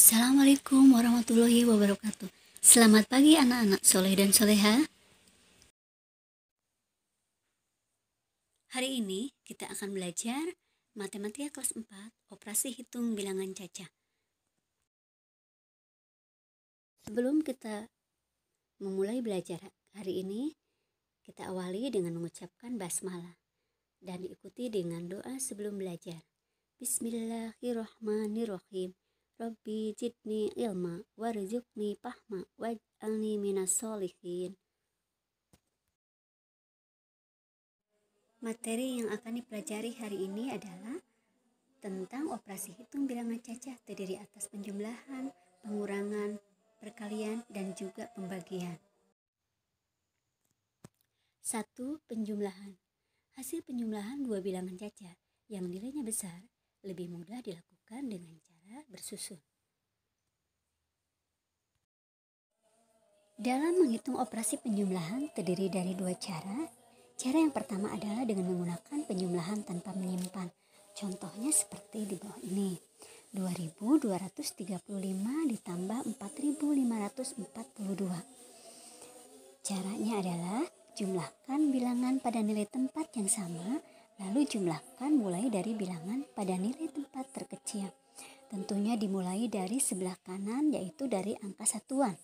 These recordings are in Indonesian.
Assalamualaikum warahmatullahi wabarakatuh. Selamat pagi anak-anak soleh dan soleha. Hari ini kita akan belajar matematika kelas 4, operasi hitung bilangan caca. Sebelum kita memulai belajar hari ini, kita awali dengan mengucapkan basmalah dan diikuti dengan doa sebelum belajar. Bismillahirrahmanirrahim. Rabbi jidni ilma warzuqni pahma waj'alni minas solihin. Materi yang akan dipelajari hari ini adalah tentang operasi hitung bilangan cacah terdiri atas penjumlahan, pengurangan, perkalian, dan juga pembagian. Satu Penjumlahan Hasil penjumlahan dua bilangan cacah yang nilainya besar lebih mudah dilakukan dengan bersusun. Dalam menghitung operasi penjumlahan terdiri dari dua cara. Cara yang pertama adalah dengan menggunakan penjumlahan tanpa menyimpan. Contohnya seperti di bawah ini. 2235 ditambah 4542. Caranya adalah jumlahkan bilangan pada nilai tempat yang sama, lalu jumlahkan mulai dari bilangan pada nilai tempat terkecil. Tentunya dimulai dari sebelah kanan yaitu dari angka satuan.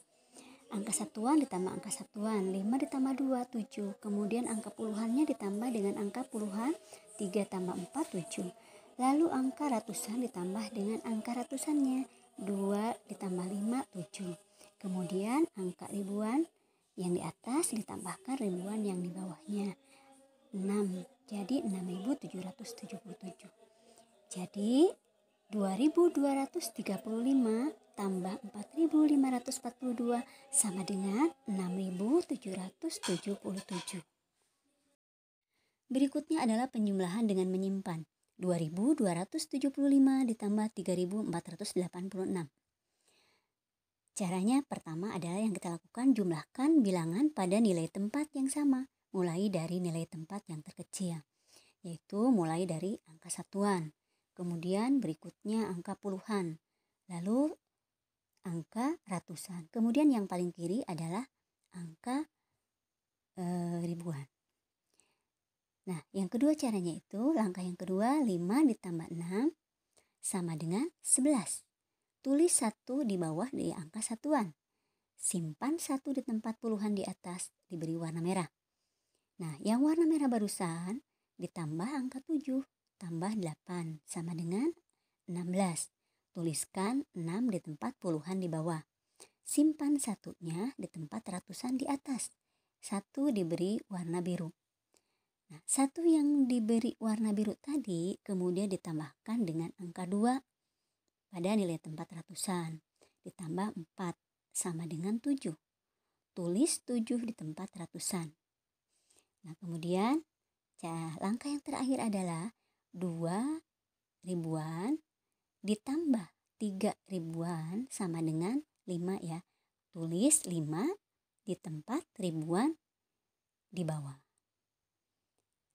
Angka satuan ditambah angka satuan, 5 ditambah 2, 7. Kemudian angka puluhannya ditambah dengan angka puluhan, 3 tambah 4, 7. Lalu angka ratusan ditambah dengan angka ratusannya, 2 ditambah 5, 7. Kemudian angka ribuan yang di atas ditambahkan ribuan yang di bawahnya. 6, jadi 6777. Jadi 2235 tambah 4542 sama dengan 6777. Berikutnya adalah penjumlahan dengan menyimpan. 2275 ditambah 3486. Caranya pertama adalah yang kita lakukan jumlahkan bilangan pada nilai tempat yang sama, mulai dari nilai tempat yang terkecil, yaitu mulai dari angka satuan kemudian berikutnya angka puluhan, lalu angka ratusan. Kemudian yang paling kiri adalah angka e, ribuan. Nah, yang kedua caranya itu, langkah yang kedua 5 ditambah 6 sama dengan 11. Tulis satu di bawah di angka satuan. Simpan satu di tempat puluhan di atas, diberi warna merah. Nah, yang warna merah barusan ditambah angka 7 tambah 8 sama dengan 16. Tuliskan 6 di tempat puluhan di bawah. Simpan satunya di tempat ratusan di atas. Satu diberi warna biru. Nah, satu yang diberi warna biru tadi kemudian ditambahkan dengan angka 2 pada nilai tempat ratusan. Ditambah 4 sama dengan 7. Tulis 7 di tempat ratusan. Nah, kemudian langkah yang terakhir adalah 2 ribuan ditambah 3 ribuan sama dengan 5 ya. Tulis 5 di tempat ribuan di bawah.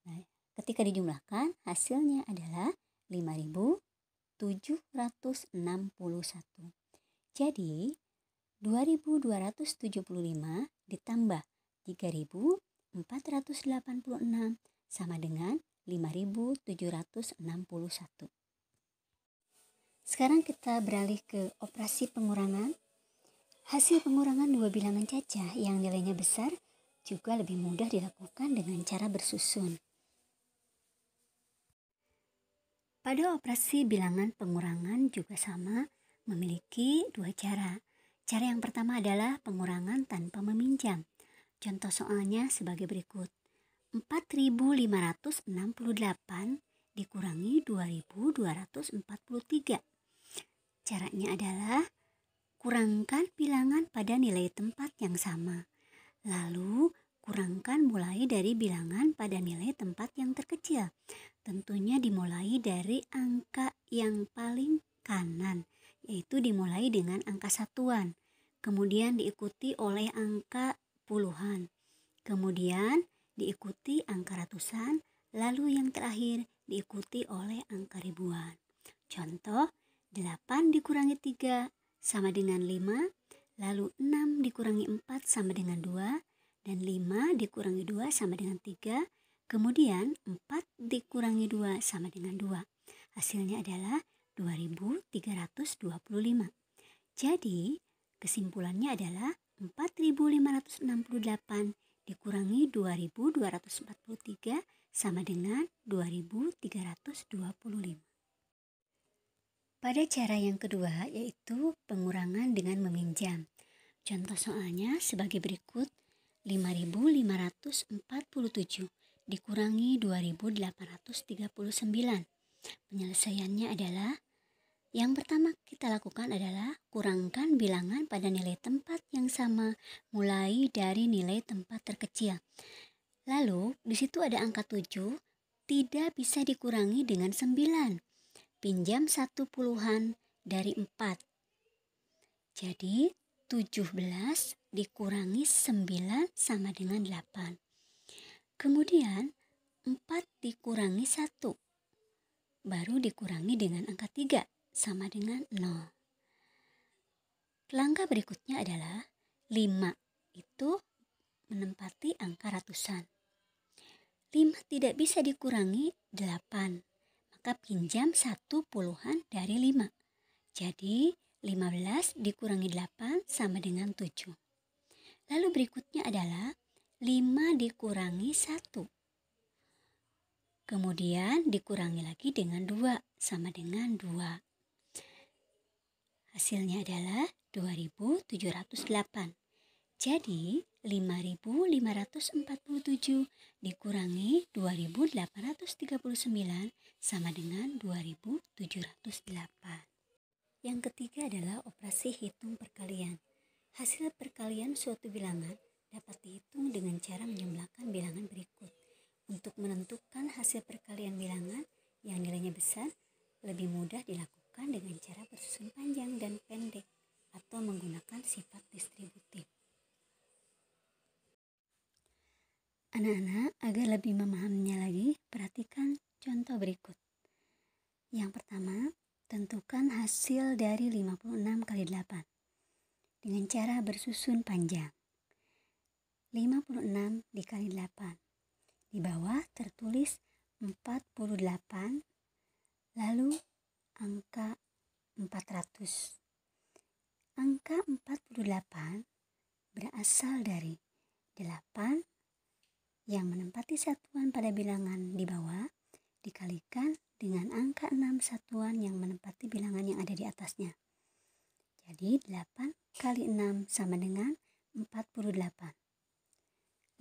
Nah, ketika dijumlahkan hasilnya adalah 5761. Jadi 2275 ditambah 3486 sama dengan 5761. Sekarang kita beralih ke operasi pengurangan. Hasil pengurangan dua bilangan cacah yang nilainya besar juga lebih mudah dilakukan dengan cara bersusun. Pada operasi bilangan pengurangan juga sama, memiliki dua cara. Cara yang pertama adalah pengurangan tanpa meminjam. Contoh soalnya sebagai berikut. 4568 dikurangi 2243. Caranya adalah kurangkan bilangan pada nilai tempat yang sama. Lalu kurangkan mulai dari bilangan pada nilai tempat yang terkecil. Tentunya dimulai dari angka yang paling kanan, yaitu dimulai dengan angka satuan. Kemudian diikuti oleh angka puluhan. Kemudian diikuti angka ratusan, lalu yang terakhir diikuti oleh angka ribuan. Contoh, 8 dikurangi 3 sama dengan 5, lalu 6 dikurangi 4 sama dengan 2, dan 5 dikurangi 2 sama dengan 3, kemudian 4 dikurangi 2 sama dengan 2. Hasilnya adalah 2325. Jadi, kesimpulannya adalah 4568 dikurangi 2243 sama dengan 2325. Pada cara yang kedua yaitu pengurangan dengan meminjam. Contoh soalnya sebagai berikut 5547 dikurangi 2839. Penyelesaiannya adalah yang pertama kita lakukan adalah kurangkan bilangan pada nilai tempat yang sama mulai dari nilai tempat terkecil. Lalu di situ ada angka 7 tidak bisa dikurangi dengan 9 pinjam satu puluhan dari empat. Jadi 17 dikurangi 9 sama dengan 8. Kemudian 4 dikurangi 1. Baru dikurangi dengan angka 3 sama dengan 0. Langkah berikutnya adalah 5 itu menempati angka ratusan. 5 tidak bisa dikurangi 8 maka pinjam satu puluhan dari 5. Jadi 15 dikurangi 8 sama dengan 7. Lalu berikutnya adalah 5 dikurangi 1. Kemudian dikurangi lagi dengan 2 sama dengan 2. Hasilnya adalah 2708. Jadi 5547 dikurangi 2839 sama dengan 2708. Yang ketiga adalah operasi hitung perkalian. Hasil perkalian suatu bilangan dapat dihitung dengan cara menjumlahkan bilangan berikut. Untuk menentukan hasil perkalian bilangan yang nilainya besar, lebih mudah dilakukan dengan cara bersusun panjang dan pendek atau menggunakan sifat distributif. Anak-anak, agar lebih memahaminya lagi, perhatikan contoh berikut. Yang pertama, tentukan hasil dari 56 kali 8 dengan cara bersusun panjang. 56 dikali 8. Di bawah tertulis 48, lalu angka 400. Angka 48 berasal dari 8 yang menempati satuan pada bilangan di bawah dikalikan dengan angka 6 satuan yang menempati bilangan yang ada di atasnya. Jadi 8 kali 6 sama dengan 48.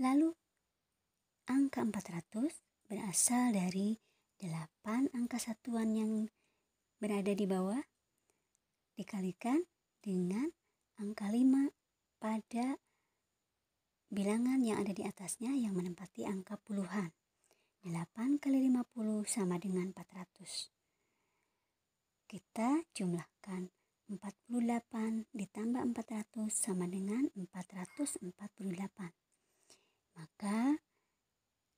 Lalu angka 400 berasal dari 8 angka satuan yang berada di bawah dikalikan dengan angka 5 pada bilangan yang ada di atasnya yang menempati angka puluhan. 8 kali 50 sama dengan 400. Kita jumlahkan 48 ditambah 400 sama dengan 448. Maka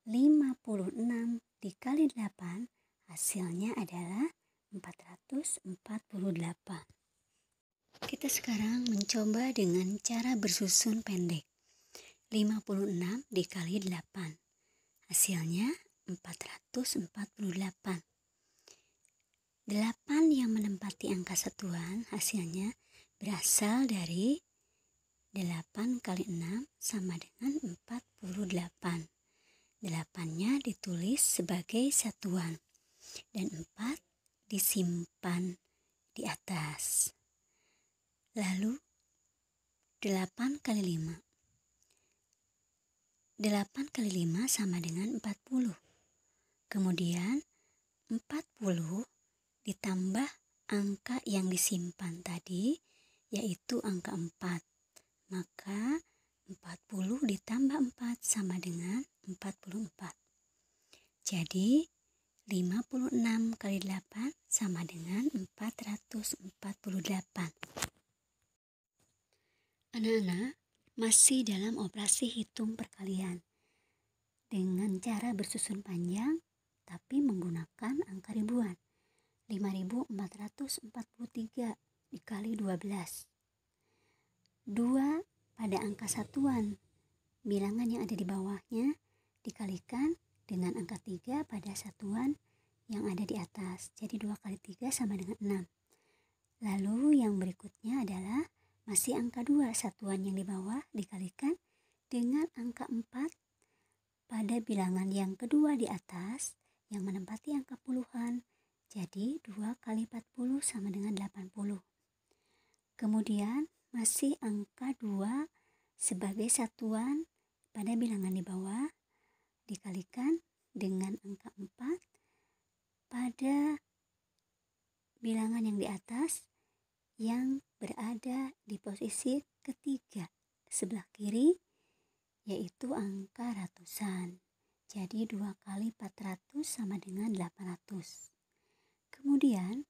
56 dikali 8 hasilnya adalah 448. Kita sekarang mencoba dengan cara bersusun pendek. 56 dikali 8. Hasilnya 448. 8 yang menempati angka satuan hasilnya berasal dari 8 kali 6 sama dengan 48. 8-nya ditulis sebagai satuan dan 4 disimpan di atas. Lalu 8 kali 5 8 kali 5 sama dengan 40. Kemudian 40 ditambah angka yang disimpan tadi yaitu angka 4. Maka 40 ditambah 4 sama dengan 44. Jadi 56 kali 8 sama dengan 448. Anak-anak, masih dalam operasi hitung perkalian dengan cara bersusun panjang tapi menggunakan angka ribuan. 5443 dikali 12. 2 pada angka satuan bilangan yang ada di bawahnya dikalikan dengan angka 3 pada satuan yang ada di atas. Jadi 2 kali 3 sama dengan 6. Lalu yang berikutnya adalah masih angka 2 satuan yang di bawah dikalikan dengan angka 4 pada bilangan yang kedua di atas yang menempati angka puluhan. Jadi 2 kali 40 sama dengan 80. Kemudian masih angka 2 sebagai satuan pada bilangan di bawah dikalikan dengan angka 4 pada bilangan yang di atas yang berada di posisi ketiga sebelah kiri yaitu angka ratusan. Jadi 2 kali 400 sama dengan 800. Kemudian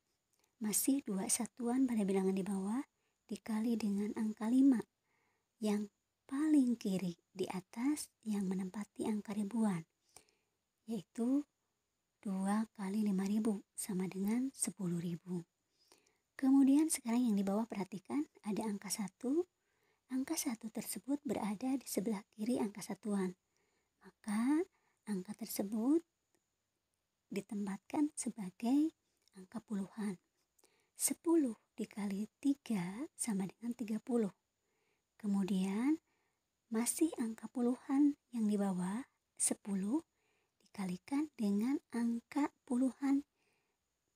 masih dua satuan pada bilangan di bawah dikali dengan angka 5 yang paling kiri di atas yang menempati angka ribuan yaitu 2 kali 5000 sama dengan 10000 kemudian sekarang yang di bawah perhatikan ada angka 1 angka 1 tersebut berada di sebelah kiri angka satuan. Maka angka tersebut ditempatkan sebagai angka puluhan. 10 dikali 3 sama dengan 30 kemudian masih angka puluhan yang di bawah 10 dikalikan dengan angka puluhan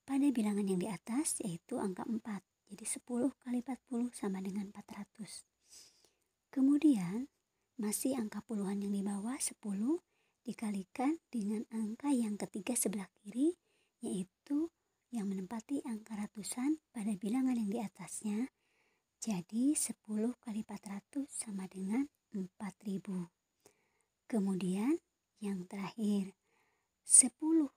pada bilangan yang di atas yaitu angka 4. Jadi 10 kali 40 sama dengan 400. Kemudian masih angka puluhan yang di bawah 10 dikalikan dengan angka yang ketiga sebelah kiri yaitu yang menempati angka ratusan pada bilangan yang di atasnya. Jadi 10 kali 400 sama dengan 4000. Kemudian yang terakhir 10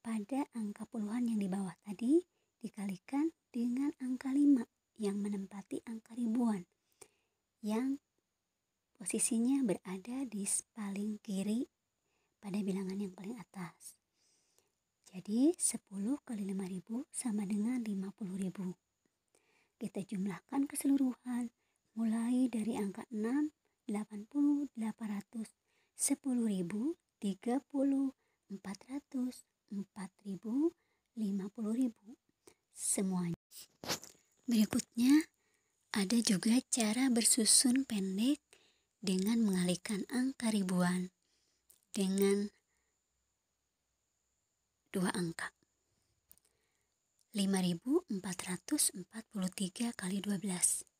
pada angka puluhan yang di bawah tadi dikalikan dengan angka 5 yang menempati angka ribuan yang posisinya berada di paling kiri pada bilangan yang paling atas. Jadi 10 kali 5000 sama dengan 50000. Kita jumlahkan keseluruhan mulai dari angka 6 80, 800, 10 ribu, 30, 400, 4000, 50 ribu. Semuanya. Berikutnya, ada juga cara bersusun pendek dengan mengalihkan angka ribuan dengan dua angka. 5443 kali 12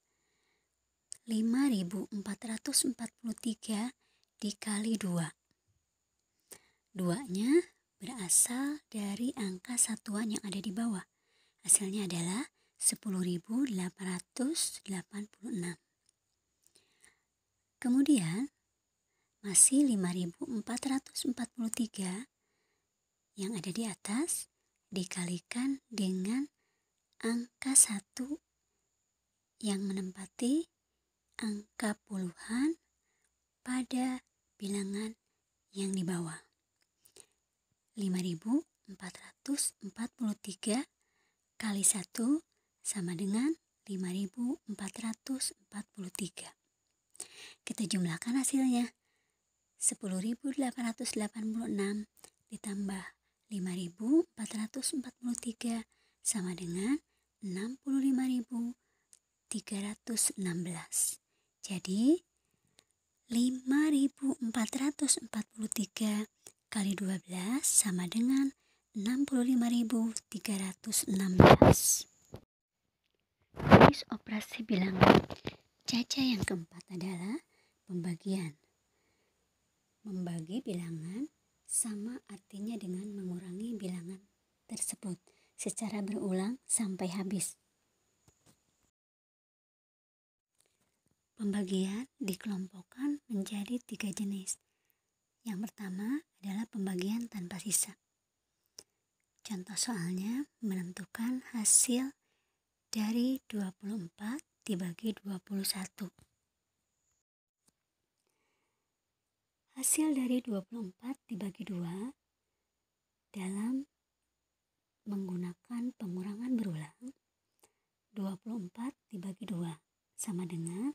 5443 dikali 2. Duanya berasal dari angka satuan yang ada di bawah. Hasilnya adalah 10.886. Kemudian masih 5443 yang ada di atas dikalikan dengan angka satu yang menempati angka puluhan pada bilangan yang di bawah. 5443 kali 1 sama dengan 5443. Kita jumlahkan hasilnya. 10.886 ditambah 5.443 sama dengan 65.316. Jadi 5443 kali 12 sama dengan 65.316. Jenis operasi bilangan caca yang keempat adalah pembagian. Membagi bilangan sama artinya dengan mengurangi bilangan tersebut secara berulang sampai habis. Pembagian dikelompokkan menjadi tiga jenis. Yang pertama adalah pembagian tanpa sisa. Contoh soalnya menentukan hasil dari 24 dibagi 21. Hasil dari 24 dibagi 2 dalam menggunakan pengurangan berulang 24 dibagi 2 sama dengan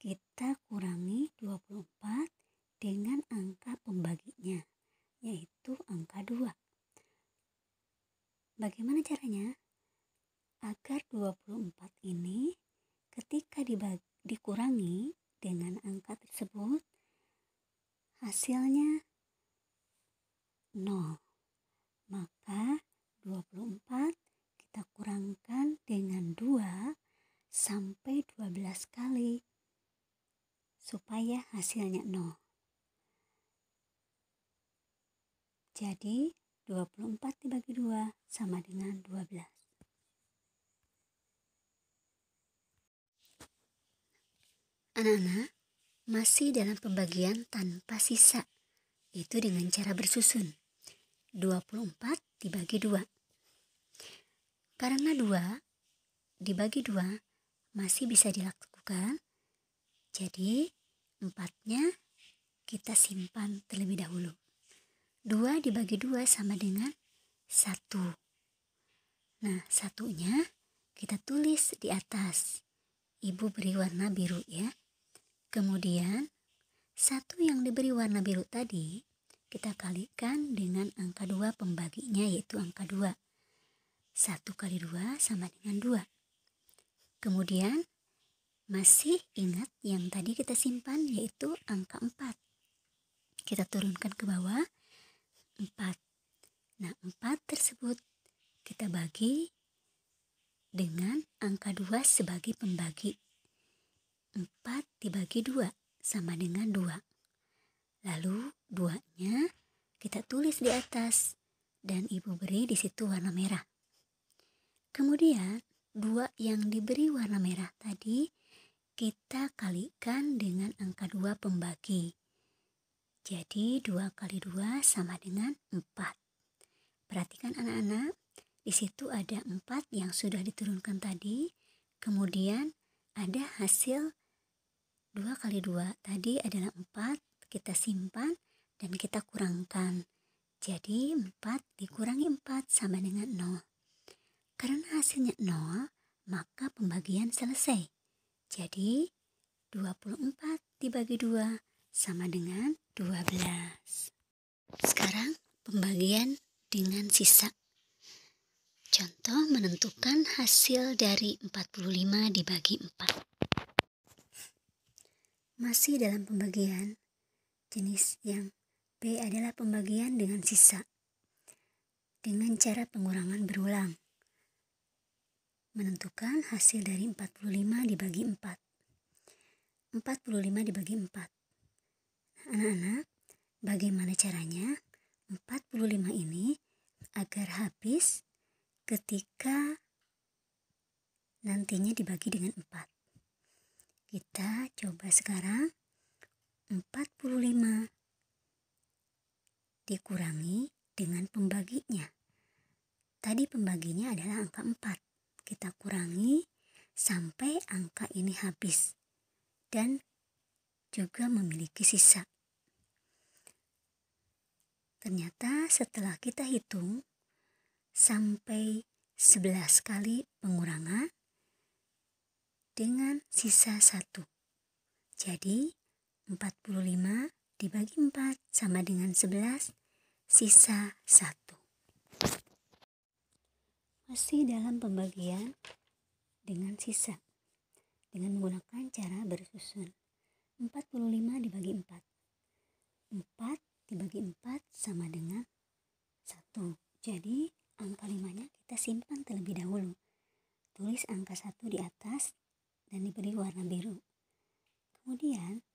kita kurangi 24 dengan angka pembaginya yaitu angka 2. Bagaimana caranya? Agar 24 ini ketika dibagi, dikurangi dengan angka tersebut hasilnya 0. Maka 24 kita kurangkan dengan 2 sampai 12 kali supaya hasilnya 0. Jadi 24 dibagi 2 sama dengan 12. Anak-anak masih dalam pembagian tanpa sisa, itu dengan cara bersusun. 24 dibagi 2. Karena 2 dibagi 2 masih bisa dilakukan, jadi Empatnya kita simpan terlebih dahulu. Dua dibagi dua sama dengan satu. Nah, satunya kita tulis di atas. Ibu beri warna biru ya. Kemudian, satu yang diberi warna biru tadi, kita kalikan dengan angka dua pembaginya yaitu angka dua. Satu kali dua sama dengan dua. Kemudian, masih ingat yang tadi kita simpan yaitu angka 4. Kita turunkan ke bawah 4. Nah, 4 tersebut kita bagi dengan angka 2 sebagai pembagi. 4 dibagi 2 sama dengan 2. Lalu 2-nya kita tulis di atas dan ibu beri di situ warna merah. Kemudian, dua yang diberi warna merah tadi kita kalikan dengan angka 2 pembagi. Jadi 2 kali 2 sama dengan 4. Perhatikan anak-anak, di situ ada 4 yang sudah diturunkan tadi, kemudian ada hasil 2 kali 2 tadi adalah 4, kita simpan dan kita kurangkan. Jadi 4 dikurangi 4 sama dengan 0. Karena hasilnya 0, maka pembagian selesai. Jadi 24 dibagi 2 sama dengan 12. Sekarang pembagian dengan sisa. Contoh menentukan hasil dari 45 dibagi 4. Masih dalam pembagian, jenis yang B adalah pembagian dengan sisa. Dengan cara pengurangan berulang menentukan hasil dari 45 dibagi 4. 45 dibagi 4. Anak-anak, bagaimana caranya 45 ini agar habis ketika nantinya dibagi dengan 4. Kita coba sekarang 45 dikurangi dengan pembaginya. Tadi pembaginya adalah angka 4 kita kurangi sampai angka ini habis dan juga memiliki sisa. Ternyata setelah kita hitung sampai 11 kali pengurangan dengan sisa 1. Jadi 45 dibagi 4 sama dengan 11 sisa 1 masih dalam pembagian dengan sisa dengan menggunakan cara bersusun. 45 dibagi 4 4 dibagi 4 sama dengan 1 jadi angka 5 nya kita simpan terlebih dahulu. Tulis angka 1 di atas dan diberi warna biru. Kemudian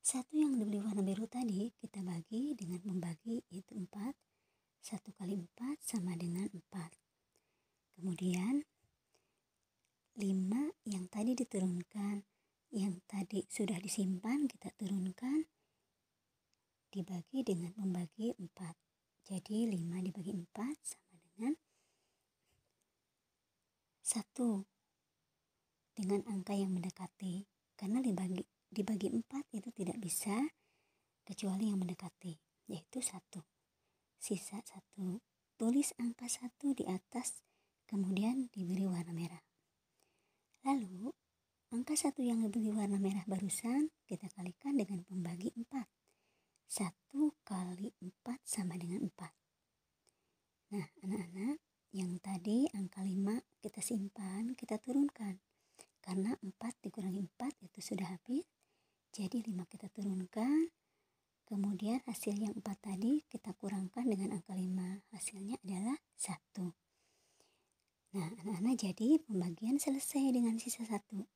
satu yang diberi warna biru tadi kita bagi dengan membagi yaitu 4 1 kali 4 sama dengan 4 Kemudian 5 yang tadi diturunkan, yang tadi sudah disimpan kita turunkan dibagi dengan membagi 4. Jadi 5 dibagi 4 sama dengan 1 dengan angka yang mendekati. Karena dibagi dibagi 4 itu tidak bisa kecuali yang mendekati, yaitu 1. Sisa 1. Tulis angka 1 di atas kemudian diberi warna merah. Lalu, angka satu yang diberi warna merah barusan kita kalikan dengan pembagi 4. 1 kali 4 sama dengan 4. Nah, anak-anak, yang tadi angka 5 kita simpan, kita turunkan. Karena 4 dikurangi 4 itu sudah habis. Jadi 5 kita turunkan. Kemudian hasil yang 4 tadi kita kurangkan dengan angka 5. Hasilnya adalah 1. Nah, anak-anak jadi pembagian selesai dengan sisa satu.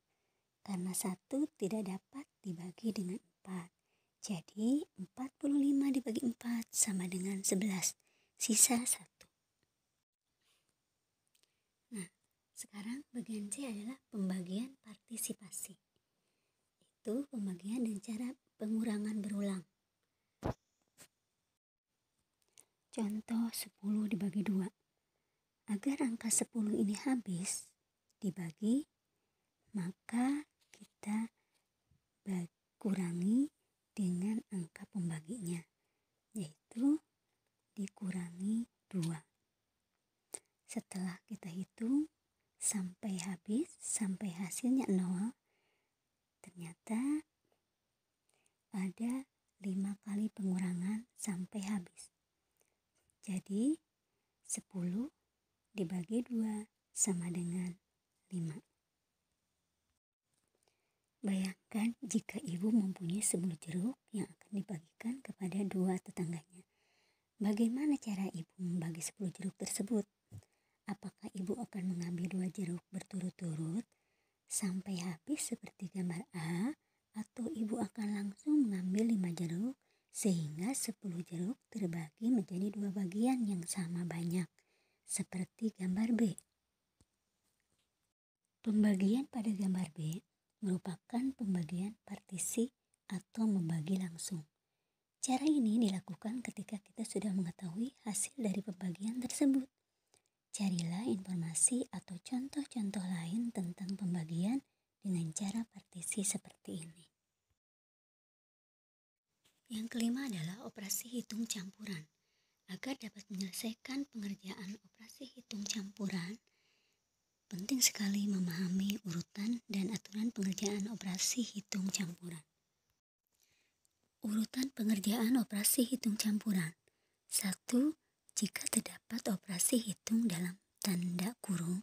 Karena satu tidak dapat dibagi dengan empat. Jadi 45 dibagi 4 sama dengan 11. Sisa satu. Nah, sekarang bagian C adalah pembagian partisipasi. Itu pembagian dan cara pengurangan berulang. Contoh 10 dibagi 2. Agar angka 10 ini habis dibagi, maka kita kurangi dengan angka pembaginya, yaitu dikurangi 2. Setelah kita hitung sampai habis, sampai hasilnya 0, ternyata ada 5 kali pengurangan sampai habis. Jadi 10 dibagi dua sama dengan lima. Bayangkan jika ibu mempunyai 10 jeruk yang akan dibagikan kepada dua tetangganya. Bagaimana cara ibu membagi 10 jeruk tersebut? Apakah ibu akan mengambil dua jeruk berturut-turut sampai habis seperti gambar A atau ibu akan langsung mengambil 5 jeruk sehingga 10 jeruk terbagi menjadi dua bagian yang sama banyak seperti gambar B. Pembagian pada gambar B merupakan pembagian partisi atau membagi langsung. Cara ini dilakukan ketika kita sudah mengetahui hasil dari pembagian tersebut. Carilah informasi atau contoh-contoh lain tentang pembagian dengan cara partisi seperti ini. Yang kelima adalah operasi hitung campuran. Agar dapat menyelesaikan pengerjaan operasi hitung campuran, penting sekali memahami urutan dan aturan pengerjaan operasi hitung campuran. Urutan pengerjaan operasi hitung campuran. satu, Jika terdapat operasi hitung dalam tanda kurung,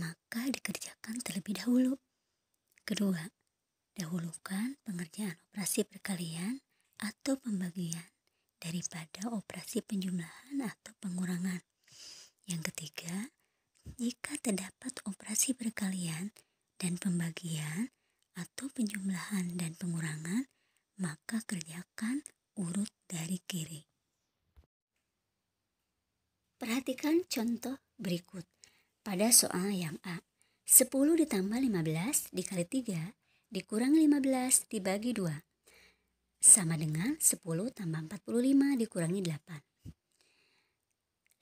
maka dikerjakan terlebih dahulu. Kedua, dahulukan pengerjaan operasi perkalian atau pembagian daripada operasi penjumlahan atau pengurangan. Yang ketiga, jika terdapat operasi perkalian dan pembagian atau penjumlahan dan pengurangan, maka kerjakan urut dari kiri. Perhatikan contoh berikut. Pada soal yang A, 10 ditambah 15 dikali 3 dikurangi 15 dibagi 2 sama dengan 10 tambah 45 dikurangi 8.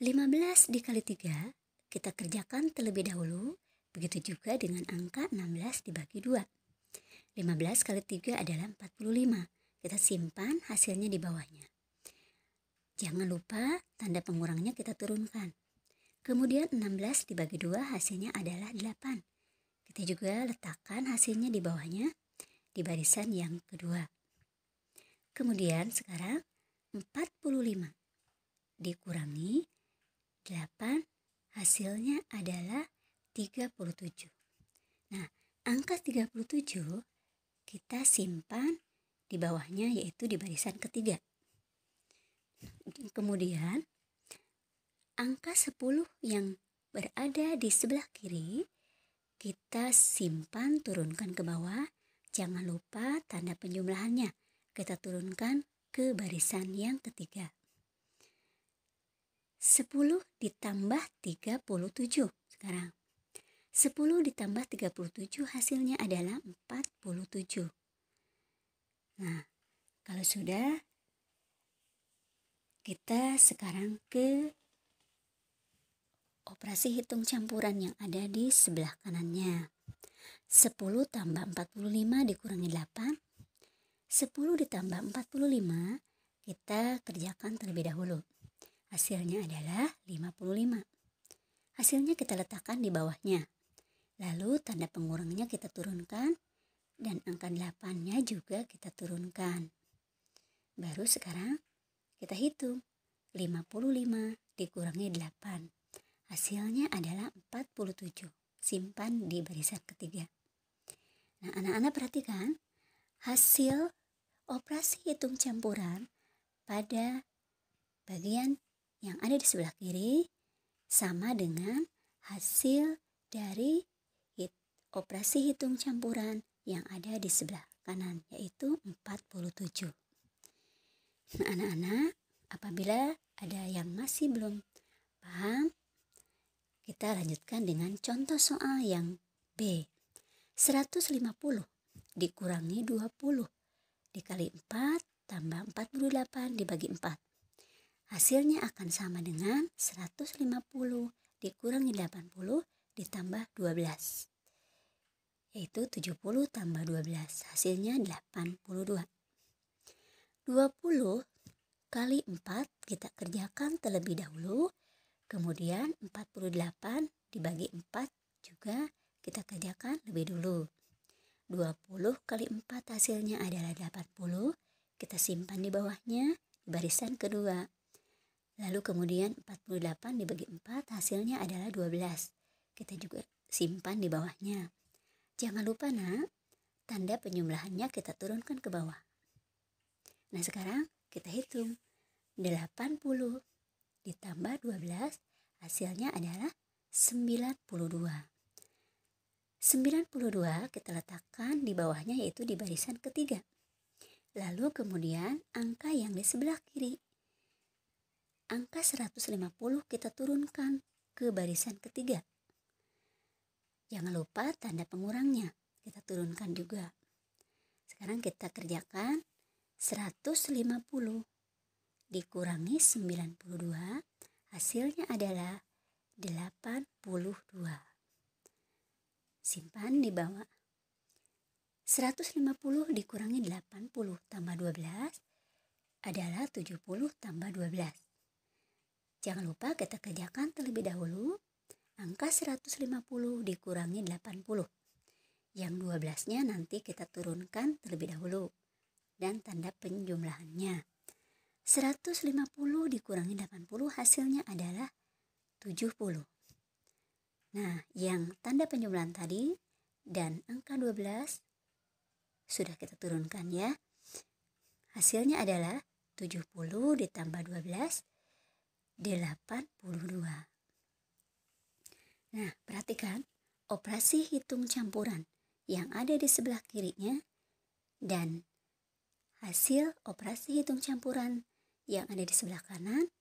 15 dikali 3 kita kerjakan terlebih dahulu, begitu juga dengan angka 16 dibagi 2. 15 kali 3 adalah 45. Kita simpan hasilnya di bawahnya. Jangan lupa tanda pengurangnya kita turunkan. Kemudian 16 dibagi 2 hasilnya adalah 8. Kita juga letakkan hasilnya di bawahnya di barisan yang kedua. Kemudian sekarang 45 dikurangi 8 hasilnya adalah 37. Nah, angka 37 kita simpan di bawahnya yaitu di barisan ketiga. Kemudian angka 10 yang berada di sebelah kiri kita simpan turunkan ke bawah. Jangan lupa tanda penjumlahannya kita turunkan ke barisan yang ketiga. 10 ditambah 37 sekarang. 10 ditambah 37 hasilnya adalah 47. Nah, kalau sudah kita sekarang ke operasi hitung campuran yang ada di sebelah kanannya. 10 tambah 45 dikurangi 8 10 ditambah 45 kita kerjakan terlebih dahulu. Hasilnya adalah 55. Hasilnya kita letakkan di bawahnya. Lalu tanda pengurangnya kita turunkan dan angka 8-nya juga kita turunkan. Baru sekarang kita hitung. 55 dikurangi 8. Hasilnya adalah 47. Simpan di barisan ketiga. Nah, anak-anak perhatikan hasil operasi hitung campuran pada bagian yang ada di sebelah kiri sama dengan hasil dari hit, operasi hitung campuran yang ada di sebelah kanan yaitu 47. Nah, anak-anak, apabila ada yang masih belum paham, kita lanjutkan dengan contoh soal yang B. 150 dikurangi 20 dikali 4 tambah 48 dibagi 4. Hasilnya akan sama dengan 150 dikurangi 80 ditambah 12 yaitu 70 tambah 12 hasilnya 82 20 kali 4 kita kerjakan terlebih dahulu. Kemudian 48 dibagi 4 juga kita kerjakan lebih dulu. 20 kali 4 hasilnya adalah 80. Kita simpan di bawahnya barisan kedua. Lalu kemudian 48 dibagi 4 hasilnya adalah 12. Kita juga simpan di bawahnya. Jangan lupa nak, tanda penjumlahannya kita turunkan ke bawah. Nah sekarang kita hitung. 80 ditambah 12 hasilnya adalah 92. 92 kita letakkan di bawahnya yaitu di barisan ketiga. Lalu kemudian angka yang di sebelah kiri. Angka 150 kita turunkan ke barisan ketiga. Jangan lupa tanda pengurangnya kita turunkan juga. Sekarang kita kerjakan 150 dikurangi 92 hasilnya adalah 82 simpan di bawah 150 dikurangi 80 tambah 12 adalah 70 tambah 12 jangan lupa kita kerjakan terlebih dahulu angka 150 dikurangi 80 yang 12 nya nanti kita turunkan terlebih dahulu dan tanda penjumlahannya 150 dikurangi 80 hasilnya adalah 70. Nah, yang tanda penjumlahan tadi dan angka 12 sudah kita turunkan ya. Hasilnya adalah 70 ditambah 12 82. Nah, perhatikan operasi hitung campuran yang ada di sebelah kirinya dan hasil operasi hitung campuran yang ada di sebelah kanan,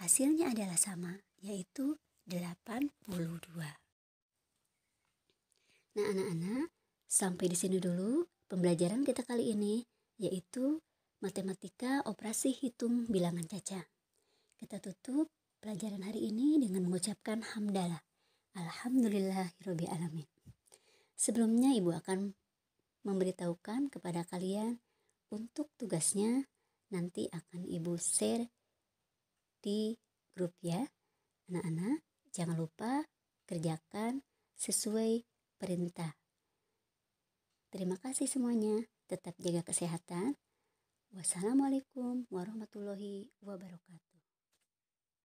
hasilnya adalah sama, yaitu 82. Nah, anak-anak, sampai di sini dulu pembelajaran kita kali ini, yaitu matematika operasi hitung bilangan caca. Kita tutup pelajaran hari ini dengan mengucapkan hamdalah. Alhamdulillahirrahmanirrahim. Sebelumnya Ibu akan memberitahukan kepada kalian untuk tugasnya. Nanti akan ibu share di grup ya. Anak-anak jangan lupa kerjakan sesuai perintah. Terima kasih semuanya. Tetap jaga kesehatan. Wassalamualaikum warahmatullahi wabarakatuh